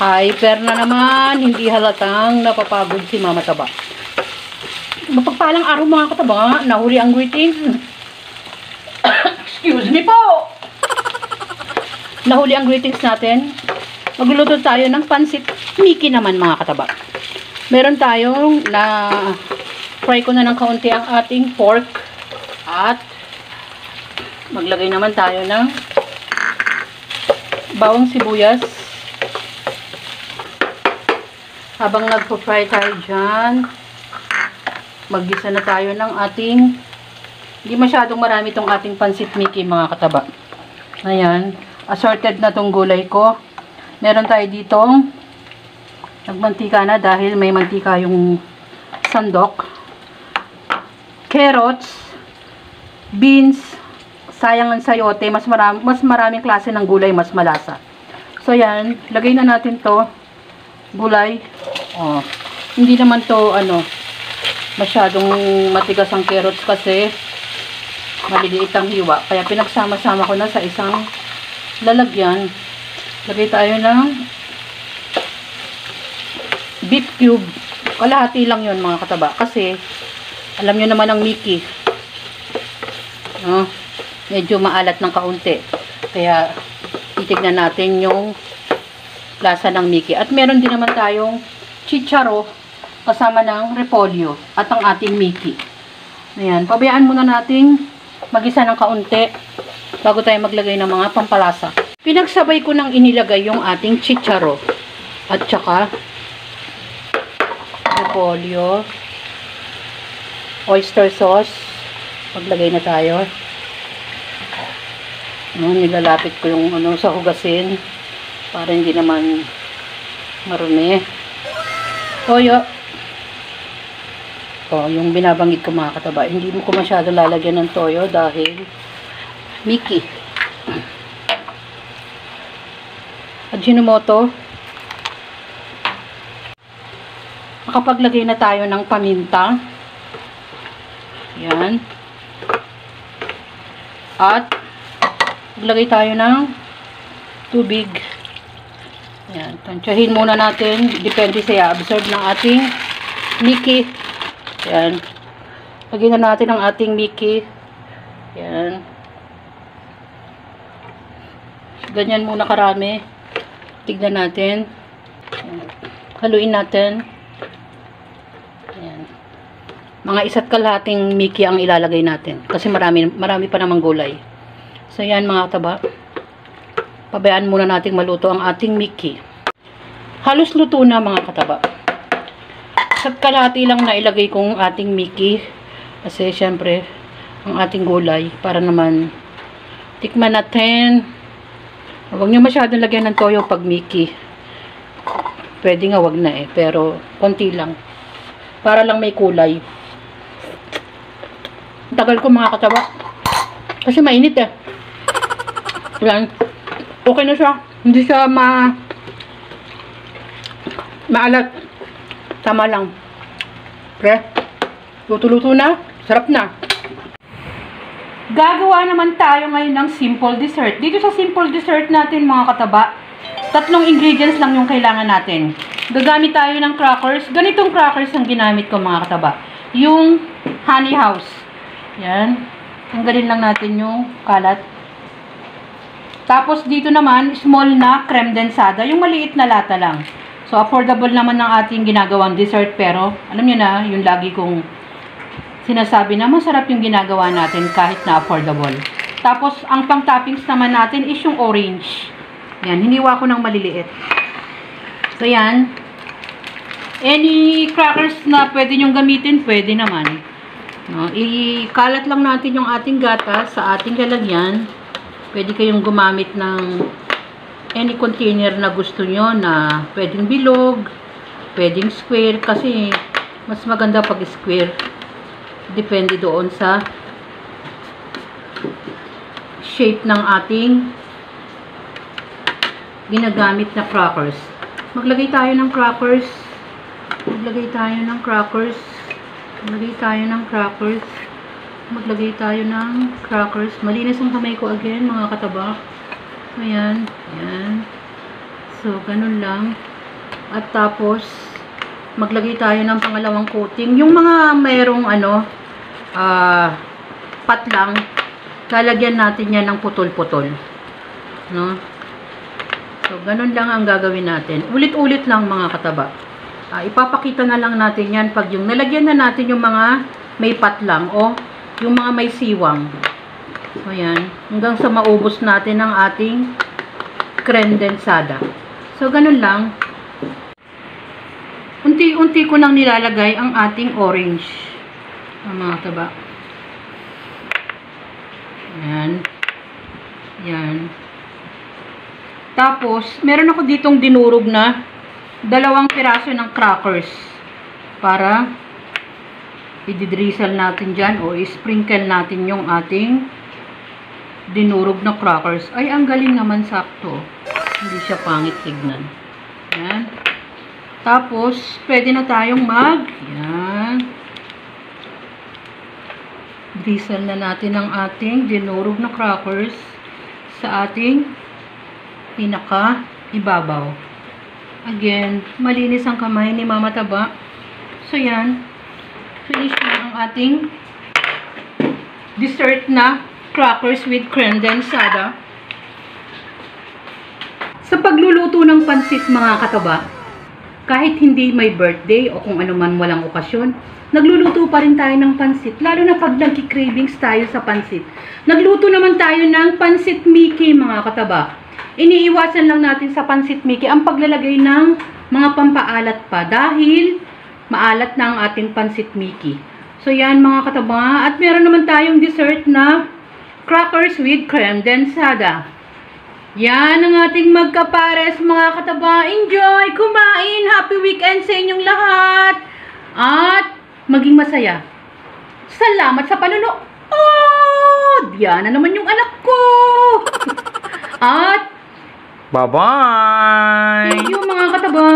Hyper na naman, hindi halatang napapagod si Mama Taba. Mapagpalang araw mga kataba, nahuli ang greetings. Excuse me po! Nahuli ang greetings natin. Magluluto tayo ng pansit Mickey naman mga kataba. Meron tayong na fry ko na ng kaunti ang ating pork at maglagay naman tayo ng bawang sibuyas habang nagpo-fry tayo dyan maggisa na tayo ng ating hindi masyadong marami tong ating pansit Mickey mga kataba. Ayan assorted na tong gulay ko. Meron tayo ditong nagmantika na dahil may mantika yung sandok. Carrots beans sayang ang sayote mas marami, mas maraming klase ng gulay mas malasa. So yan lagay na natin to gulay. Oh. Hindi naman to ano masyadong matigas ang carrots kasi maliliit ang hiwa. Kaya pinagsama-sama ko na sa isang lalagyan. Lagay tayo ng beef cube. Kalahati lang yon mga kataba. Kasi alam nyo naman ang Mickey. No? Medyo maalat ng kaunti. Kaya titignan natin yung lasa ng Mickey. At meron din naman tayong chicharo kasama ng repolyo at ang ating Mickey. Ayan, pabayaan muna nating magisa ng kaunti bago tayo maglagay ng mga pampalasa. Pinagsabay ko nang inilagay yung ating chicharo at saka repolyo, oyster sauce. Maglagay na tayo. No, nilalapit ko yung ano sa hugasin para hindi naman marumi toyo. O yung binabanggit ko mga kataba hindi mo ko masyado lalagyan ng toyo dahil Mickey. Ajinomoto makapaglagay na tayo ng paminta. Yan. At maglagay tayo ng tubig yan, tansyahin muna natin. Depende sa absorb ng ating Mickey. Yan. Lagyan na natin ang ating Mickey. Yan. Ganyan muna karami. Tignan natin. Yan. Haluin natin. Yan. Mga isa't kalahating Mickey ang ilalagay natin. Kasi marami, marami pa namang gulay. So yan mga taba pabayaan muna nating maluto ang ating Mickey. Halos luto na mga kataba. Sa kalahati lang na ilagay kong ating Mickey. Kasi syempre, ang ating gulay para naman tikman natin. Huwag nyo masyadong lagyan ng toyo pag Mickey. Pwede nga wag na eh. Pero konti lang. Para lang may kulay. Tagal ko mga kataba. Kasi mainit eh. Yan okay na siya. Hindi siya ma maalat. Tama lang. Pre, luto-luto na. Sarap na. Gagawa naman tayo ngayon ng simple dessert. Dito sa simple dessert natin mga kataba, tatlong ingredients lang yung kailangan natin. Gagamit tayo ng crackers. Ganitong crackers ang ginamit ko mga kataba. Yung honey house. Yan. Tanggalin lang natin yung kalat. Tapos dito naman, small na creme densada, yung maliit na lata lang. So affordable naman ng ating ginagawang dessert pero alam niyo na, yung lagi kong sinasabi na masarap yung ginagawa natin kahit na affordable. Tapos ang pang toppings naman natin is yung orange. Yan, hiniwa ko ng maliliit. So yan. Any crackers na pwede nyong gamitin, pwede naman. No, ikalat lang natin yung ating gata sa ating lalagyan pwede kayong gumamit ng any container na gusto nyo na pwedeng bilog, pwedeng square kasi mas maganda pag square. Depende doon sa shape ng ating ginagamit na crackers. Maglagay tayo ng crackers. Maglagay tayo ng crackers. Maglagay tayo ng crackers maglagay tayo ng crackers. Malinis ang kamay ko again, mga kataba. Ayan. Ayan. So, ganun lang. At tapos, maglagay tayo ng pangalawang coating. Yung mga mayroong ano, ah, patlang, lalagyan natin yan ng putol-putol. No? So, ganun lang ang gagawin natin. Ulit-ulit lang mga kataba. Ah, ipapakita na lang natin yan pag yung nalagyan na natin yung mga may patlang o yung mga may siwang. So, yan. Hanggang sa maubos natin ang ating crendensada. So, ganun lang. Unti-unti ko nang nilalagay ang ating orange. Ang mga taba. Yan. Yan. Tapos, meron ako ditong dinurog na dalawang piraso ng crackers para ididrizzle natin dyan o isprinkle natin yung ating dinurog na crackers. Ay, ang galing naman sakto. Hindi siya pangit tignan. Yan. Tapos, pwede na tayong mag, yan. Drizzle na natin ang ating dinurog na crackers sa ating pinaka ibabaw. Again, malinis ang kamay ni Mama Taba. So, yan. Finish na ang ating dessert na crackers with crendensada. Sa pagluluto ng pansit mga kataba, kahit hindi may birthday o kung ano man walang okasyon, nagluluto pa rin tayo ng pansit, lalo na pag nagki-cravings tayo sa pansit. Nagluto naman tayo ng pansit Mickey mga kataba. Iniiwasan lang natin sa pansit Mickey ang paglalagay ng mga pampaalat pa dahil maalat na ang ating pansit Mickey. So yan mga kataba, at meron naman tayong dessert na crackers with creme densada. Yan ang ating magkapares mga kataba. Enjoy! Kumain! Happy weekend sa inyong lahat! At maging masaya. Salamat sa panunood! Oh! Diyan na naman yung anak ko! At Bye-bye! thank you mga kataba!